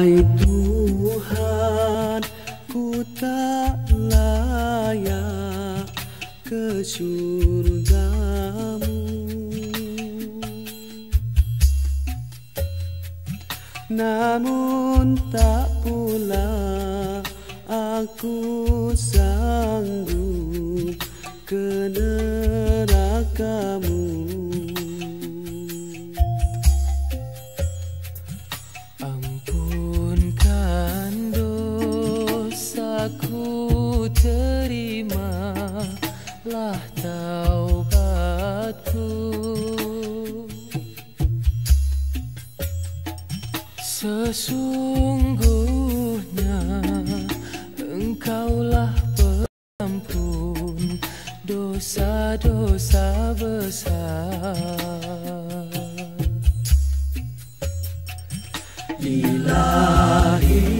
Wahai Tuhan, ku tak layak ke syurgamu. Namun tak pula aku sanggup ke neraka-Mu. terimalah taubatku. Sesungguhnya engkaulah pengampun dosa-dosa besar. Ilahi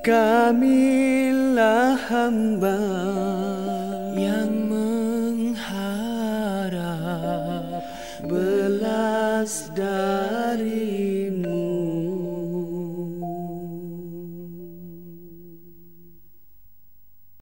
Kamilah hamba yang mengharap belas darimu.